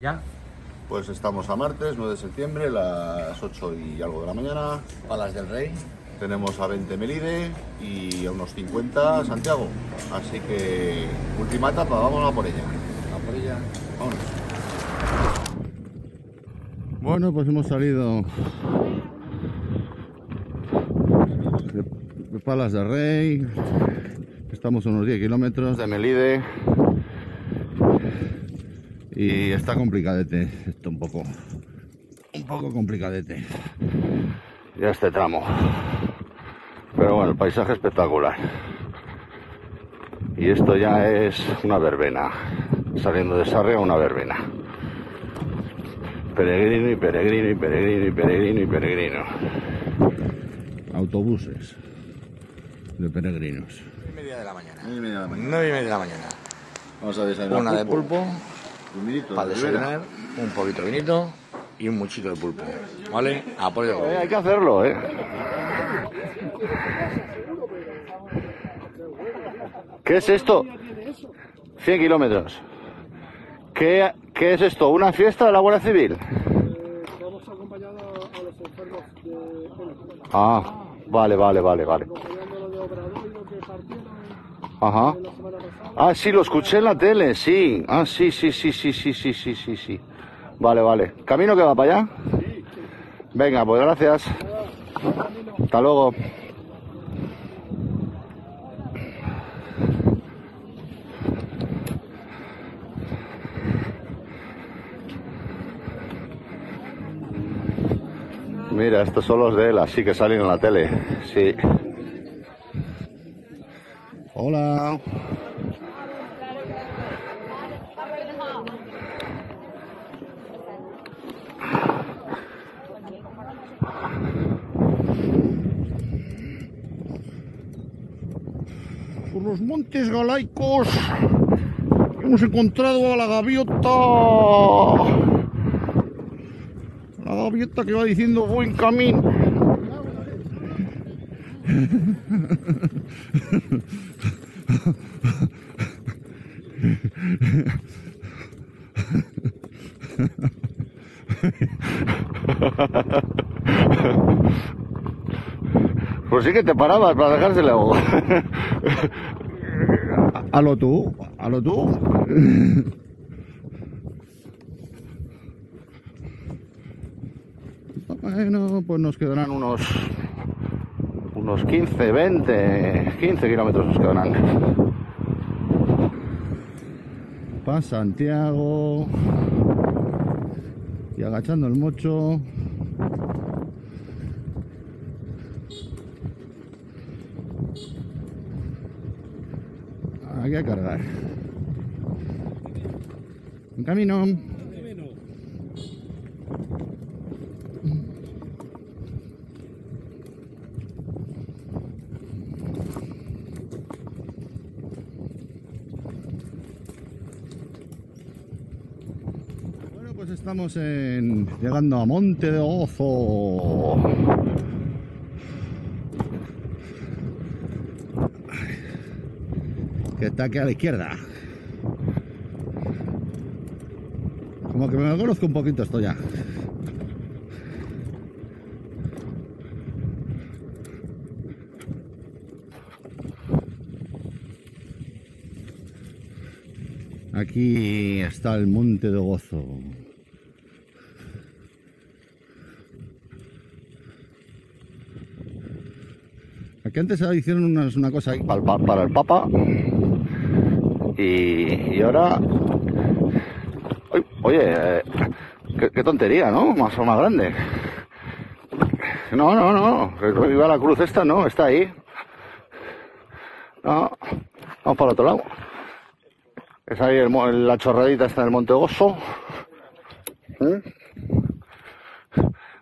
¿Ya? Pues estamos a martes, 9 de septiembre, las 8 y algo de la mañana. Palas del Rey. Tenemos a 20 Melide y a unos 50 Santiago. Así que última etapa, vamos a por ella. A por ella. Vámonos. Bueno, pues hemos salido de, de Palas del Rey. Estamos a unos 10 kilómetros de Melide. Y está complicadete, esto un poco, un poco complicadete. Ya este tramo. Pero bueno, el paisaje espectacular. Y esto ya es una verbena. Saliendo de Sarria una verbena. Peregrino y peregrino y peregrino y peregrino y peregrino. Autobuses de peregrinos. Nueve y media de la mañana. Nueve y media de la mañana. Nueve y media de la mañana. Vamos a desayunar. Una de pulpo vinito para de desayunar, un poquito de vinito y un muchito de pulpo. ¿Vale? A por ello. Eh, hay que hacerlo, ¿eh? ¿Qué es esto? 100 kilómetros. ¿Qué, ¿Qué es esto? ¿Una fiesta de la Guardia Civil? Eh, vamos acompañando a los enfermos de Ah, vale, vale, vale, vale. de Ajá. Ah, sí, lo escuché en la tele, sí. Ah, sí, sí, sí, sí, sí, sí, sí, sí, sí. Vale, vale. ¿Camino que va para allá? Venga, pues gracias. Hasta luego. Mira, estos son los de él, así que salen en la tele. Sí. Hola. Los montes galaicos hemos encontrado a la gaviota. La gaviota que va diciendo buen camino. Pues sí que te parabas para dejárselo. A lo tú, a lo tú. Bueno, pues nos quedarán unos unos 15, 20, 15 kilómetros nos quedarán. Para Santiago. Y agachando el mocho. Cargar. En camino. Bueno, pues estamos en, llegando a Monte de Gozo. Que está aquí a la izquierda. Como que me conozco un poquito esto ya. Aquí está el Monte de Gozo. Aquí antes hicieron unas- una cosa ahí para el Papa y, ahora... Oye, eh, qué, tontería, ¿no? Más o más grande. No, no, no. Iba la cruz esta, no, está ahí. No, vamos para el otro lado. Es ahí la chorradita está en el Monte Gozo. ¿Mm?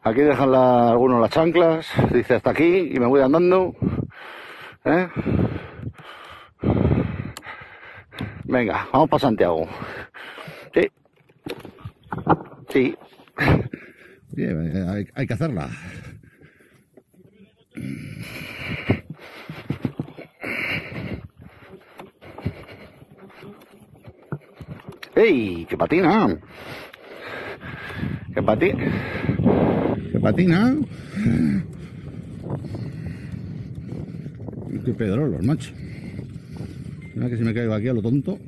Aquí dejan la- algunos las chanclas. Dice hasta aquí y me voy andando. ¿Eh? Venga, vamos para Santiago. Sí. Sí. Bien, hay, hay que hacerla. ¡Ey! ¡Qué patina! Que para ti. Que para ti, ¿no? Qué pedrolos, macho. Mira que si me caigo aquí a lo tonto.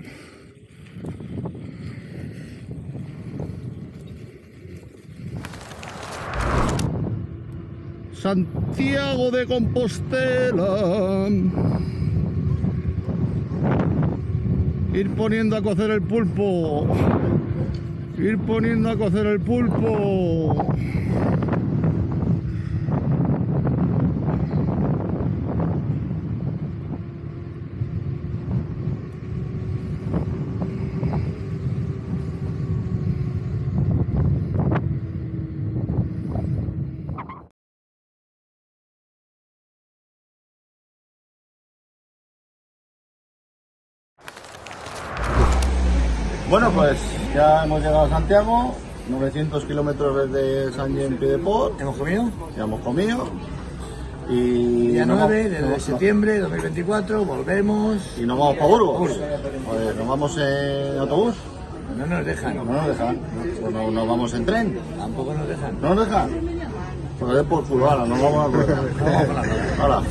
Santiago de Compostela. Ir poniendo a cocer el pulpo. Ir poniendo a cocer el pulpo. Bueno, pues ya hemos llegado a Santiago, 900 kilómetros desde San Jean Piedeport, ¿Hemos comido? ya hemos comido. Y Día nos 9 vamos- de nos- septiembre de 2024, volvemos. Y nos vamos para Burgos. Burgos. Joder, nos vamos en autobús. No nos dejan, No nos dejan. Pues no- nos vamos en tren. tampoco nos dejan. ¿No nos dejan? Pues es por culo, ahora, nos vamos a la rueda. Ahora.